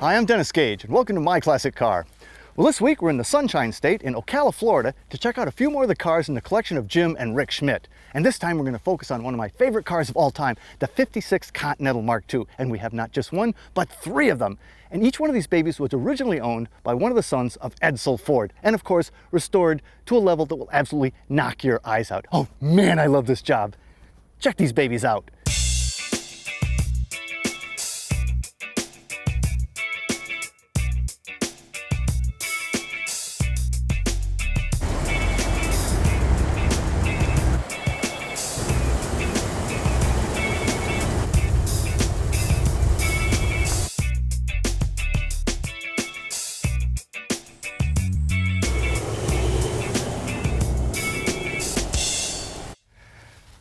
Hi, I'm Dennis Gage, and welcome to My Classic Car. Well, this week we're in the Sunshine State in Ocala, Florida, to check out a few more of the cars in the collection of Jim and Rick Schmidt. And this time we're going to focus on one of my favorite cars of all time, the 56 Continental Mark II. And we have not just one, but three of them. And each one of these babies was originally owned by one of the sons of Edsel Ford, and of course, restored to a level that will absolutely knock your eyes out. Oh man, I love this job. Check these babies out.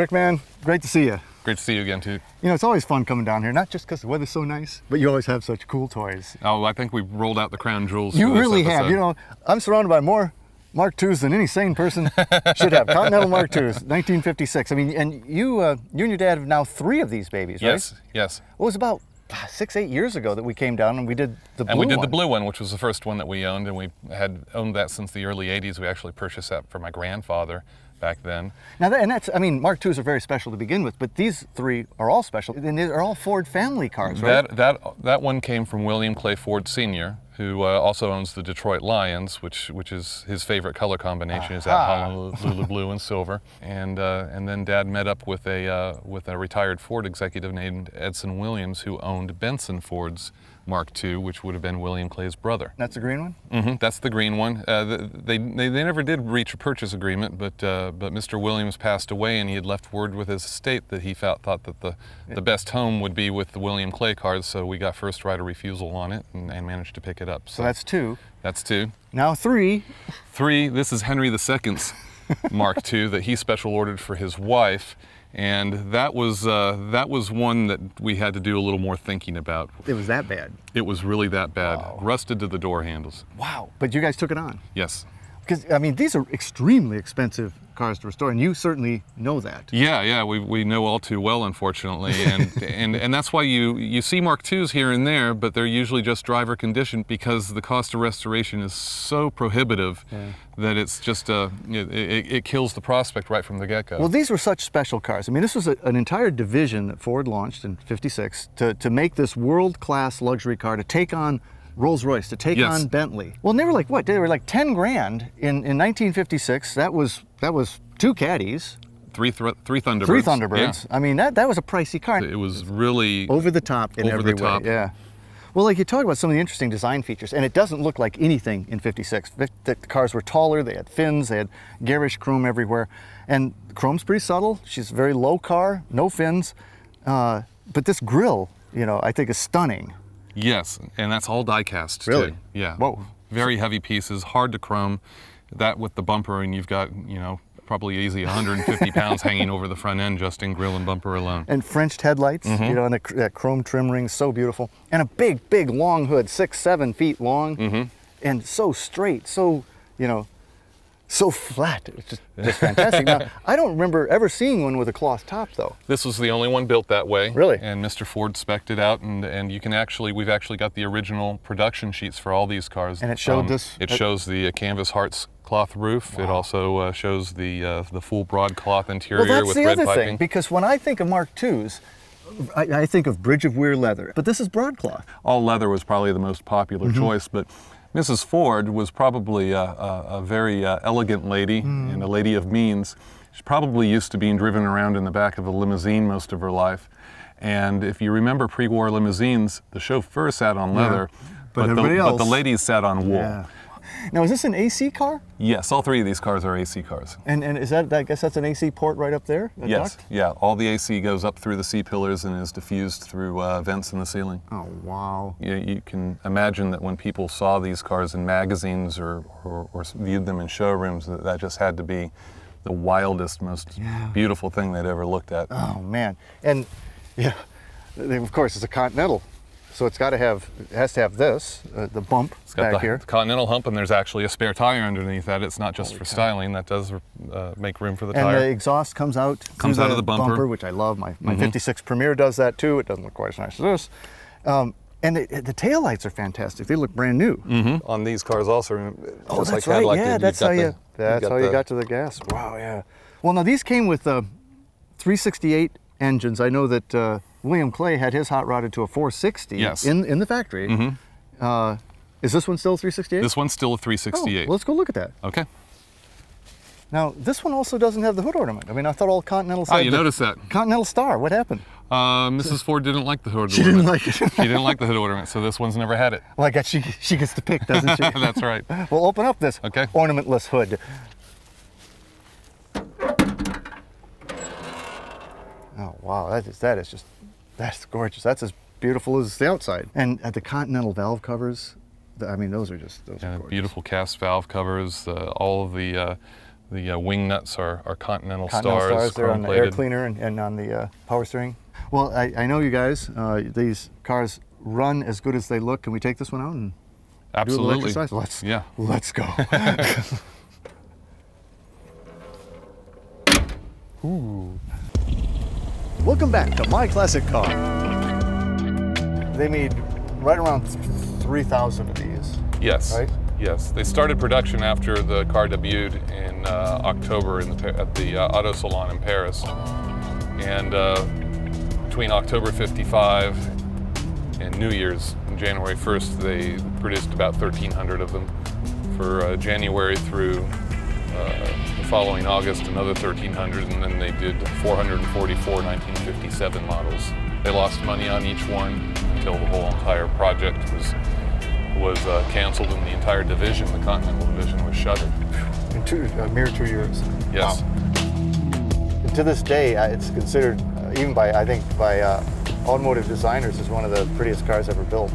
Rick, man, great to see you. Great to see you again, too. You know, it's always fun coming down here, not just because the weather's so nice, but you always have such cool toys. Oh, I think we've rolled out the crown jewels. You really have. You know, I'm surrounded by more Mark IIs than any sane person should have. Continental Mark IIs, 1956. I mean, and you, uh, you and your dad have now three of these babies, right? Yes, yes. Well, it was about six, eight years ago that we came down and we did the blue one. And we did one. the blue one, which was the first one that we owned, and we had owned that since the early 80s. We actually purchased that for my grandfather back then. Now, that, and that's, I mean, Mark IIs are very special to begin with, but these three are all special. And they're all Ford family cars, right? That, that, that one came from William Clay Ford Sr., who uh, also owns the Detroit Lions, which, which is his favorite color combination, is that. Honolulu blue and silver. And, uh, and then Dad met up with a, uh, with a retired Ford executive named Edson Williams, who owned Benson Ford's Mark II, which would have been William Clay's brother. That's the green one? hmm that's the green one. Uh, they, they, they never did reach a purchase agreement, but, uh, but Mr. Williams passed away and he had left word with his estate that he felt, thought that the, the best home would be with the William Clay cars, so we got first right of refusal on it and, and managed to pick it up. So that's two. That's two. Now three. Three, this is Henry II's Mark II that he special ordered for his wife. And that was, uh, that was one that we had to do a little more thinking about. It was that bad. It was really that bad. Rusted to the door handles. Wow. But you guys took it on. Yes. Because, I mean, these are extremely expensive cars to restore, and you certainly know that. Yeah, yeah, we, we know all too well, unfortunately, and, and and that's why you you see Mark IIs here and there, but they're usually just driver conditioned because the cost of restoration is so prohibitive that it's just uh, it, it, it kills the prospect right from the get go. Well, these were such special cars. I mean, this was a, an entire division that Ford launched in 56 to, to make this world-class luxury car to take on Rolls-Royce, to take Yes. on Bentley. Well, they were like, what? They were like 10 grand in, in 1956. That was, that was two caddies, three thr three Thunderbirds. three Thunderbirds. I mean, that, that was a pricey car. It was really over the top in Over every the way. Yeah. Well, like you talk about some of the interesting design features, and it doesn't look like anything in 56. The, the cars were taller, they had fins, they had garish chrome everywhere. And chrome's pretty subtle. She's a very low car, no fins. Uh, but this grille, you know, I think is stunning. Yes, and that's all die cast Really? too. Yeah. Whoa. Very heavy pieces, hard to chrome. That with the bumper, and you've got you know probably easy 150 pounds hanging over the front end just in grill and bumper alone. And Frenched headlights, Mm-hmm. you know, and the, that chrome trim ring, so beautiful. And a big, big long hood, six, seven feet long, Mm-hmm. and so straight, so, you know, so flat. It's just, just fantastic. now, I don't remember ever seeing one with a cloth top, though. This was the only one built that way. Really? And Mr. Ford spec'd it out, and, and you can actually, we've actually got the original production sheets for all these cars. Um, And it showed this- It shows the uh, canvas hearts cloth roof. It also uh, shows the uh, the full broadcloth interior Well, that's with the red other piping. thing, because when I think of Mark IIs, I, I think of Bridge of Weir leather, but this is broadcloth. all leather was probably the most popular Mm-hmm. choice, but Mrs. Ford was probably a, a, a very uh, elegant lady Mm. and a lady of means. She's probably used to being driven around in the back of a limousine most of her life. And if you remember pre-war limousines, the chauffeur sat on leather, But the, everybody but the ladies sat on wool. Yeah. Now, is this an AC car? Yes, all three of these cars are AC cars. And, and is that, I guess that's an AC port right up there? yes, duct? yeah, all the AC goes up through the C pillars and is diffused through uh, vents in the ceiling. Oh, wow. you, you can imagine that when people saw these cars in magazines or, or, or viewed them in showrooms, that, that just had to be the wildest, most Yeah. beautiful thing they'd ever looked at. Oh, man. And, yeah, of course, it's a Continental. So it's got to have, it has to have this, uh, the bump It's got back the here. Continental hump, and there's actually a spare tire underneath that. It's not just for styling. That does uh, make room for the And tire. the exhaust comes out Comes through out of the bumper. Mm-hmm. which I love. My, my 56 Premiere does that too. It doesn't look quite as nice as this. Um, And it, it- the taillights are fantastic. They look brand new. Mm -hmm. On these cars also, Oh, that's like right. Cadillac yeah, did, that's got how the- you. That's how you got to the gas. Wow. Yeah. Well, now these came with uh, 368 engines. I know that uh, William Clay had his hot rodded to a 460 Yes. in in the factory. Uh, is this one still a 368? This one's still a Oh, 368. well, let's go look at that. okay. Now, this one also doesn't have the hood ornament. I mean, I thought all Continentals Oh, you noticed that. Continental Star. What happened? Uh, Mrs. Ford didn't like the hood She ornament. didn't like it. she didn't like the hood ornament, so this one's never had it. Well, I guess she she gets to pick, doesn't she? That's right. We'll open up this Okay. ornamentless hood. Oh wow, that is that is just that's gorgeous. That's as beautiful as the outside. And at the Continental valve covers, th- I mean, those are just those are Yeah, gorgeous. beautiful cast valve covers. Uh, all of the uh, the uh, wing nuts are, are Continental, Continental stars, stars there on the air cleaner and, and on the uh, power steering. Well, I, I know you guys. Uh, these cars run as good as they look. Can we take this one out and do a little Absolutely. exercise? Let's Yeah. let's go. Ooh. Welcome back to My Classic Car. They made right around 3,000 of these. Yes. Right? Yes. They started production after the car debuted in uh, October in the, at the uh, Auto Salon in Paris. And uh, between October 55 and New Year's, January 1st, they produced about 1,300 of them. For uh, January through uh, the following August, another 1,300, and then they did 444 1957 models. They lost money on each one until the whole entire project was was uh, canceled and the entire division, the Continental Division, was shuttered. In two, a mere two years. Yes. And to this day, uh, it's considered, uh, even by, I think, by uh, automotive designers, as one of the prettiest cars ever built.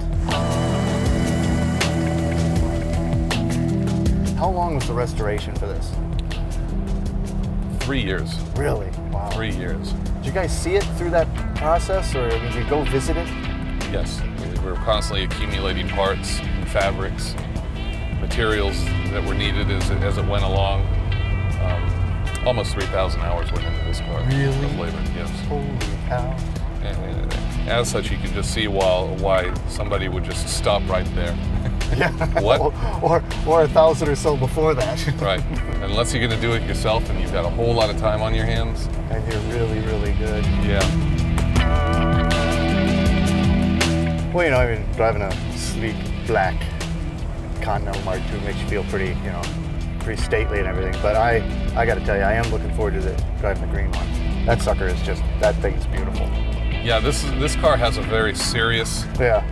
How long was the restoration for this? Three years. Really? Wow. Three years. Did you guys see it through that process, or did you go visit it? Yes. We were constantly accumulating parts and fabrics, materials that were needed as it, as it went along. Um, almost 3,000 hours went into this car. Really? Of labor, yes. Holy cow. And uh, as such, you can just see why somebody would just stop right there. Yeah. What? or, or a thousand or so before that. right. Unless you're going to do it yourself and you've got a whole lot of time on your hands. and you're really, really good. Yeah. Well, you know, I mean, driving a sleek black Continental Mark II makes you feel pretty, you know, pretty stately and everything. But I, I got to tell you, I am looking forward to the, driving the green one. That sucker is just, that thing is beautiful. Yeah, this is, this car has a very serious Yeah.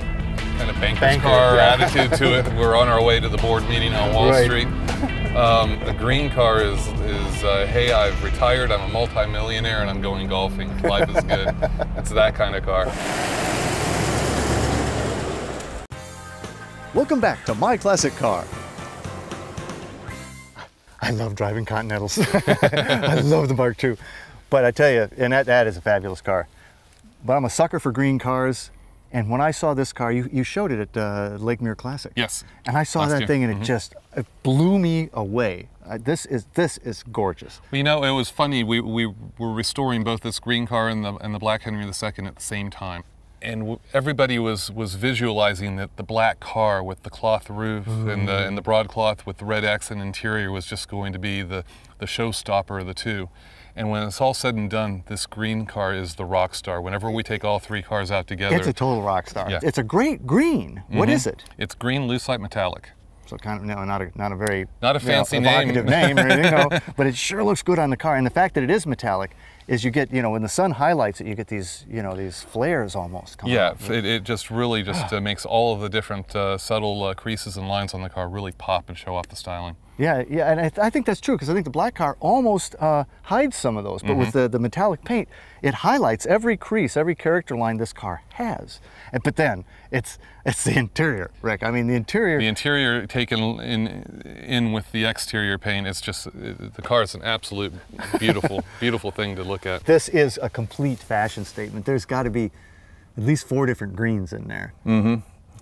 Kind of banker's Banker, car yeah. attitude to it. We're on our way to the board meeting on Wall Right. Street. Um, the green car is is uh, hey, I've retired. I'm a multimillionaire and I'm going golfing. Life is good. it's that kind of car. Welcome back to My Classic Car. I love driving Continentals. I love the Mark II. But I tell you, and that, that is a fabulous car. But I'm a sucker for green cars. And when I saw this car, you, you showed it at uh, Lake Mirror Classic. Yes. And I saw that year. thing and Mhm. it just it blew me away. Uh, this is this is gorgeous. Well, you know, it was funny. We, we were restoring both this green car and the and the black Henry II at the same time, and w- everybody was was visualizing that the black car with the cloth roof and the and the broadcloth with the red accent interior was just going to be the the showstopper of the two. And when it's all said and done, this green car is the rock star. Whenever we take all three cars out together, It's a total rock star. Yeah. It's a great green. What Mhm. is it? It's green lucite metallic. So kind of no, not a not a very Not a you know, fancy name. name, or anything, no, but it sure looks good on the car. And the fact that it is metallic is you get you know when the sun highlights it, you get these you know these flares almost. Coming Yeah, it, it just really just uh, makes all of the different uh, subtle uh, creases and lines on the car really pop and show off the styling. Yeah, yeah, and I, th- I think that's true because I think the black car almost uh, hides some of those, but with Mm-hmm. the, the metallic paint, it highlights every crease, every character line this car has. And, but then it's it's the interior, Rick. I mean, the interior. The interior taken in in with the exterior paint, it's just it, the car is an absolute beautiful, beautiful thing to look at. this is a complete fashion statement. There's got to be at least four different greens in there.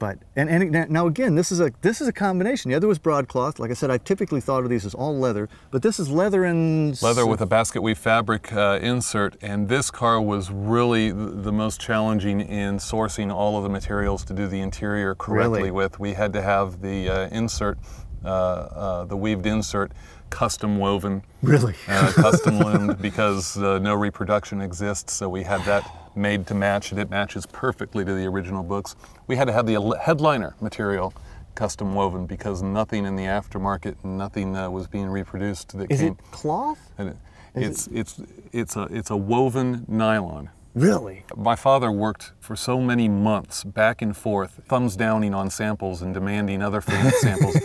But and, and now again, this is a this is a combination. The other was broadcloth. Like I said, I typically thought of these as all leather, but this is leather and leather with a basket weave fabric uh, insert. And this car was really the most challenging in sourcing all of the materials to do the interior correctly Really? with. We had to have the uh, insert, uh, uh, the weaved insert, custom woven. Really? uh, custom loomed because uh, no reproduction exists, so we had that made to match, and it matches perfectly to the original books. We had to have the headliner material custom woven because nothing in the aftermarket, nothing uh, was being reproduced that Is came. it cloth? and it- it's it's it's a it's a woven nylon. Really? My father worked for so many months back and forth, thumbs downing on samples and demanding other famous samples,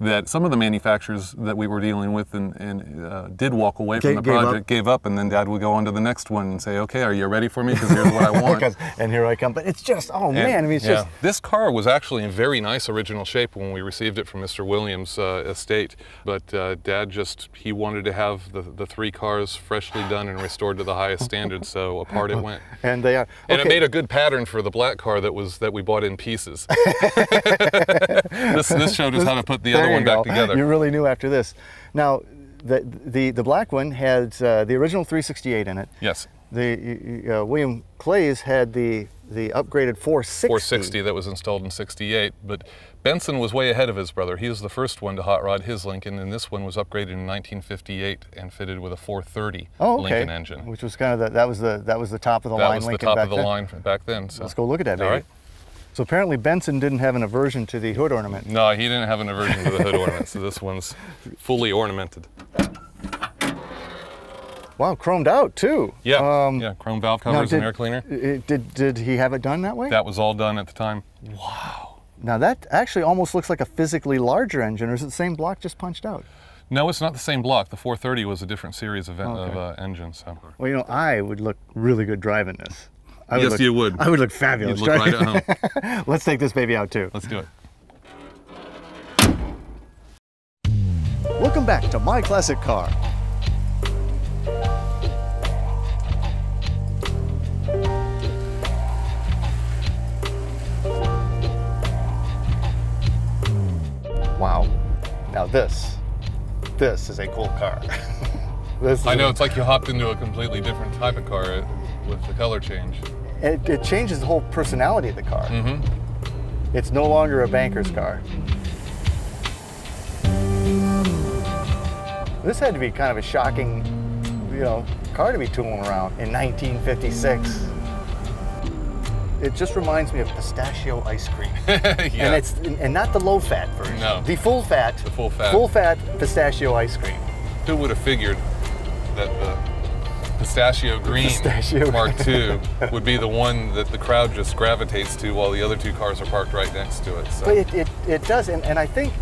that some of the manufacturers that we were dealing with and, and uh, did walk away Ga- from the gave up? project, gave up, and then Dad would go on to the next one and say, "Okay, are you ready for me? Because here's what I want." And here I come. But it's just oh And- man, I mean it's yeah. just this car was actually in very nice original shape when we received it from Mr. Williams' uh, estate. But uh, Dad just he wanted to have the, the three cars freshly done and restored to the highest standards, so apart it went. and they are And it made a good pattern for the black car that was that we bought in pieces. this, this showed us how to put the There other one back together. You really knew after this. Now, the the the black one had uh, the original 368 in it. yes, The uh, William Clays had the the upgraded 460. 460 that was installed in 68. But Benson was way ahead of his brother. He was the first one to hot rod his Lincoln, and this one was upgraded in 1958 and fitted with a 430 Oh, okay. Lincoln engine. Which was kind of the that was the that was the top of the that line was the top back of the then. line back then. So. Let's go look at that, All baby. right. So apparently Benson didn't have an aversion to the hood ornament. No, he didn't have an aversion to the hood ornament, so this one's fully ornamented. Wow, chromed out too. Yeah, Um, yeah, chrome valve covers did, and air cleaner. i- Did did he have it done that way? That was all done at the time. Now that actually almost looks like a physically larger engine, or is it the same block just punched out? No, it's not the same block. The 430 was a different series of, en- of uh, engines. So. Well, you know, I would look really good driving this. I Yes, look, you would. I would look fabulous. You'd look right at home. Let's take this baby out too. Let's do it. Welcome back to My Classic Car. This, this is a cool car. this I know it's like you hopped into a completely different type of car with the color change. it, it changes the whole personality of the car. Mm-hmm. It's no longer a banker's car. This had to be kind of a shocking, you know, car to be tooling around in 1956. It just reminds me of pistachio ice cream, yeah. and it's and not the low-fat version. No. the full-fat. The full fat. Full-fat pistachio ice cream. Who would have figured that the pistachio green Pistachio. Mark II would be the one that the crowd just gravitates to while the other two cars are parked right next to it. So. But it, it, it does, and, and I think,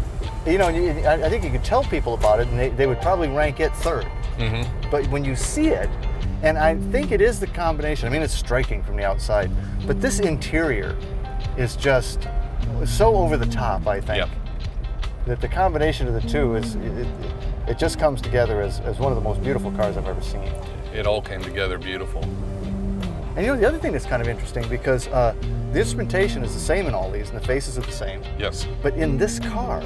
you know, I I think you could tell people about it, and they, they would probably rank it 3rd Mhm. But when you see it, and I think it is the combination. I mean, it's striking from the outside, but this interior is just so over the top. I think Yep. that the combination of the two is it, it, just comes together as, as one of the most beautiful cars I've ever seen. It all came together beautiful. And you know, the other thing that's kind of interesting because uh, the instrumentation is the same in all these, and the faces are the same. Yes. But in this car,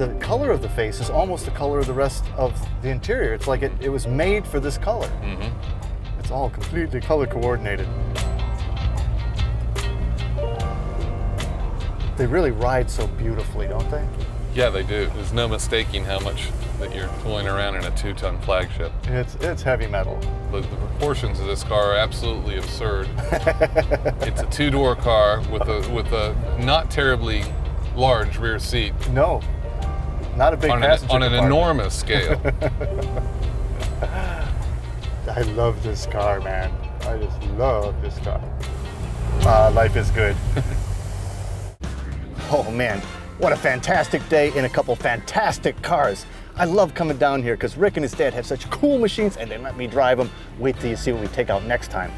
the color of the face is almost the color of the rest of the interior. It's like it, it was made for this color. hmm It's all completely color coordinated. They really ride so beautifully, don't they? Yeah, they do. There's no mistaking how much that you're pulling around in a two-ton flagship. It's it's heavy metal. The, the proportions of this car are absolutely absurd. it's a two-door car with a with a not terribly large rear seat No, not a big on an, on an compartment. enormous scale. I love this car, man. I just love this car. Ah, life is good. oh man, what a fantastic day in a couple fantastic cars. I love coming down here because Rick and his dad have such cool machines and they let me drive them. Wait till you see what we take out next time.